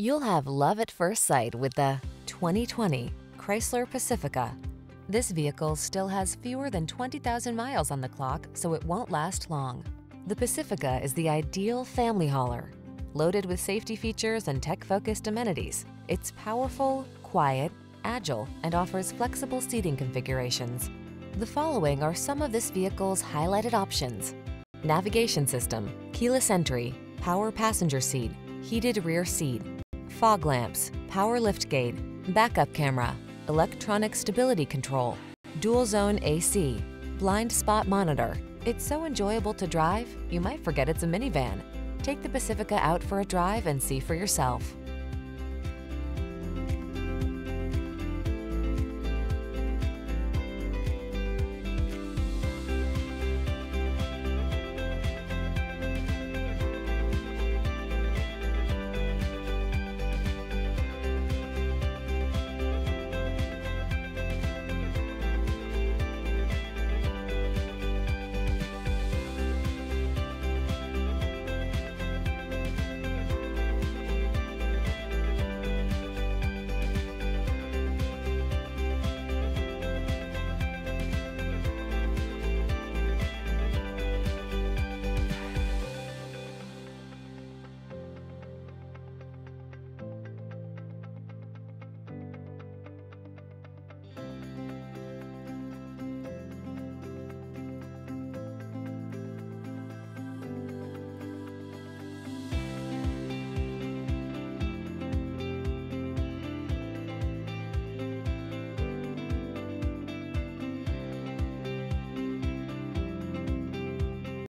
You'll have love at first sight with the 2020 Chrysler Pacifica. This vehicle still has fewer than 20,000 miles on the clock, so it won't last long. The Pacifica is the ideal family hauler. Loaded with safety features and tech-focused amenities, it's powerful, quiet, agile, and offers flexible seating configurations. The following are some of this vehicle's highlighted options. Navigation system, keyless entry, power passenger seat, heated rear seat, fog lamps, power liftgate, backup camera, electronic stability control, dual zone AC, blind spot monitor. It's so enjoyable to drive, you might forget it's a minivan. Take the Pacifica out for a drive and see for yourself.